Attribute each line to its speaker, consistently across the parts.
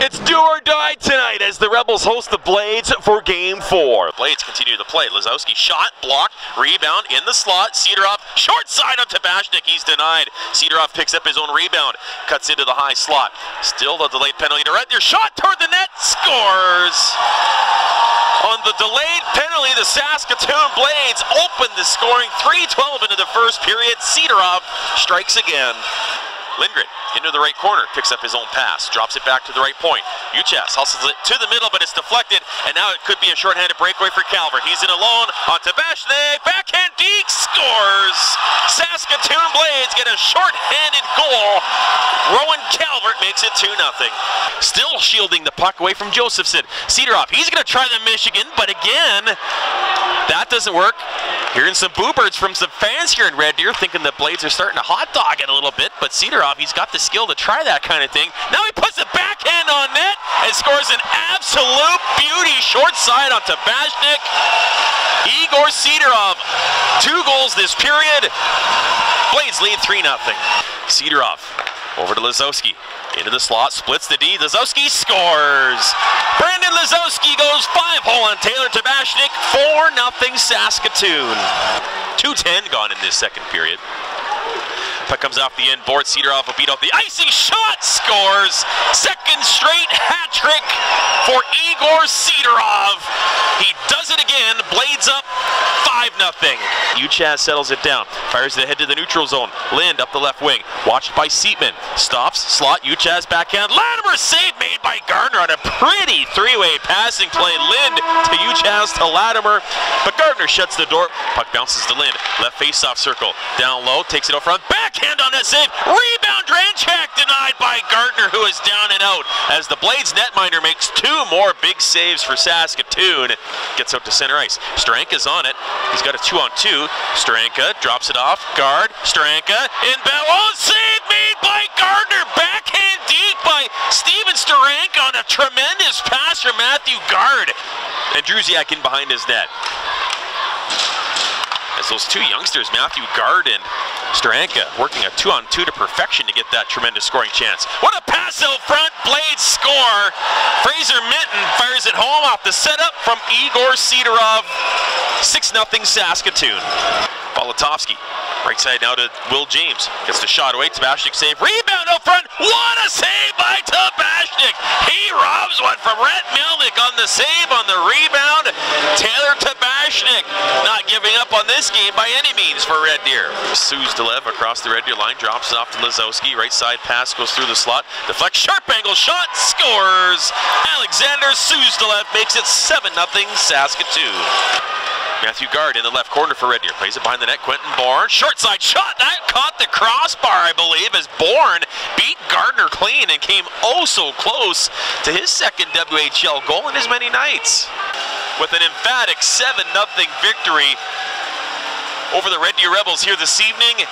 Speaker 1: It's do or die tonight as the Rebels host the Blades for game four.
Speaker 2: Blades continue to play. Lisowsky shot, blocked, rebound in the slot. Sidorov short side on Tabashnik. He's denied. Sidorov picks up his own rebound, cuts into the high slot. Still the delayed penalty to Red Deer. Shot toward the net, scores. On the delayed penalty, the Saskatoon Blades open the scoring 3-12 into the first period. Sidorov strikes again. Lindgren into the right corner, picks up his own pass, drops it back to the right point. Uchacz hustles it to the middle, but it's deflected, and now it could be a shorthanded breakaway for Calvert. He's in alone on Tabashnik, backhand deke, scores! Saskatoon Blades get a shorthanded goal. Rowan Calvert makes it 2-0. Still shielding the puck away from Josephson. Sidorov, he's going to try the Michigan, but again, that doesn't work. Hearing some boo birds from some fans here in Red Deer thinking the Blades are starting to hot dog it a little bit, but Sidorov, he's got the skill to try that kind of thing. Now he puts a backhand on net and scores an absolute beauty short side on Tabashnik. Igor Sidorov, two goals this period. Blades lead 3-0. Sidorov over to Lisowsky. Into the slot, splits the D. Lisowsky scores. Brandon Lisowsky goes five hole on Taylor Tabashnik. 4 0 Saskatoon. 210 gone in this second period. Puck comes off the end board. Sidorov will beat off the icing shot. Scores. Second straight hat trick for Igor Sidorov. He does it again. Blades up 5 0. Uchacz settles it down. Fires it ahead to the neutral zone. Lind up the left wing. Watched by Seatman. Stops. Slot. Uchacz backhand. Latimer save made by Gardner on a pretty three-way passing play. Lind to Uchacz to Latimer. But Gardner shuts the door. Puck bounces to Lind. Left face-off circle. Down low. Takes it out front. Backhand on that save. Rebound. By Gardner who is down and out as the Blades netminder makes two more big saves for Saskatoon. Gets out to center ice. Stranka's on it. He's got a two on two. Stranka drops it off. Guard. Stranka. Inbound. Oh, save made by Gardner. Backhand deep by Steven Steranka on a tremendous pass from Matthew Guard. And Druziak in behind his net. Those two youngsters, Matthew Guard and Steranka, working a two on two to perfection to get that tremendous scoring chance. What a pass out front. Blades score. Fraser Minten fires it home off the setup from Igor Sidorov. 6 0 Saskatoon. Bolotovsky, right side now to Will James. Gets the shot away. Tabashnik save. Rebound out front. What a save by Tabashnik. He robs one from Rhett On the save on the rebound. Taylor Tabashnik not giving up on this game by any means for Red Deer. Suzdalev across the Red Deer line drops it off to Lisowsky. Right side pass goes through the slot. Deflect sharp angle shot. Scores. Alexander Suzdalev makes it 7 0 Saskatoon. Matthew Guard in the left corner for Red Deer. Plays it behind the net. Quentin Bourne. Short side shot. That caught the crossbar, I believe, as Bourne Gardner clean and came oh so close to his second WHL goal in as many nights. With an emphatic 7 0 victory over the Red Deer Rebels here this evening.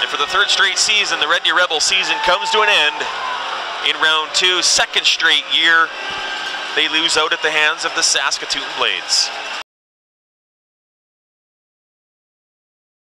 Speaker 2: And for the third straight season, the Red Deer Rebel season comes to an end in round two, second straight year. They lose out at the hands of the Saskatoon Blades.